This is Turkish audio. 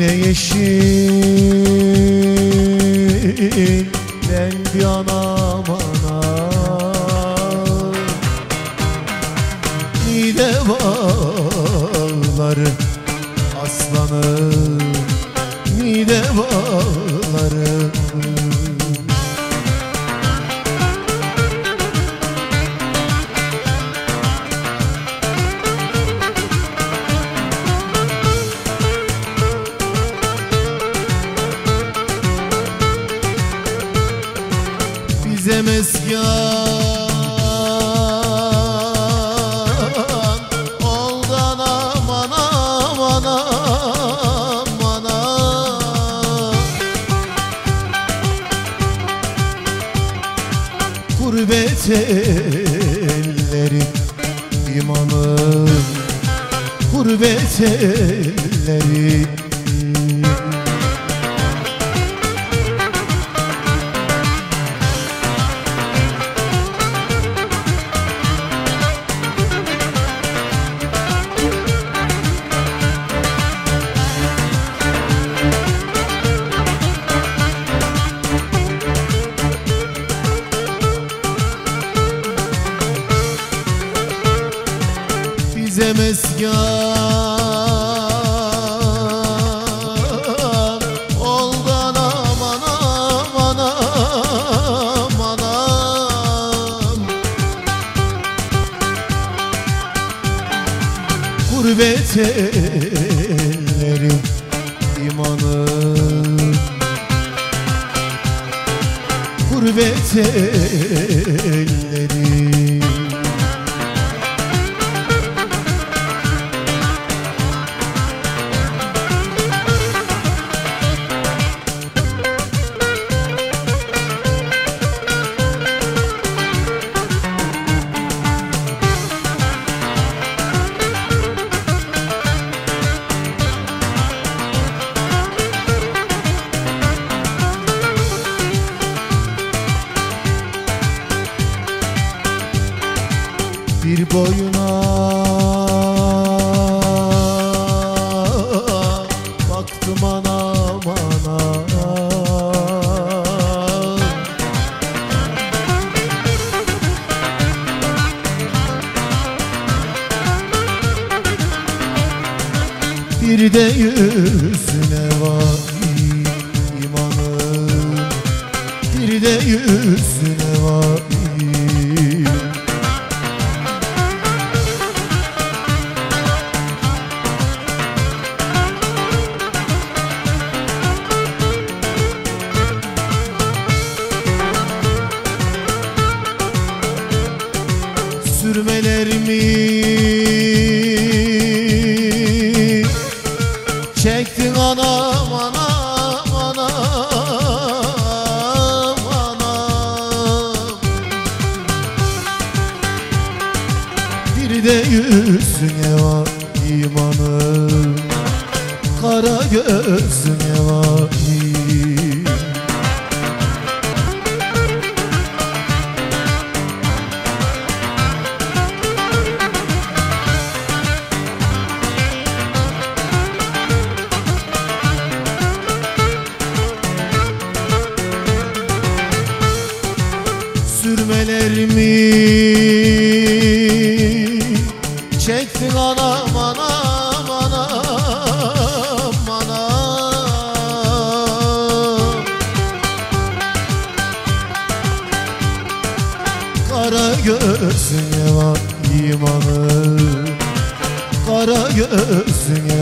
Yine yeşil renkli anam anam Nide bağları aslanı Nide bağları bize meskan. Oldu anam anam anam anam Gurbet elleri imanım Gurbet elleri meskan oldu anam anam anam anam Gurbet ellerim imanım Gurbet boyuna. Baktım anam anam bir de yüzüne var imanım. Bir de yüzüne var Bir de yüzüne var imanım Kara gözüne var sürmelerimi Çektin anam anam anam anam Kara gözüne var imanı. Kara gözüne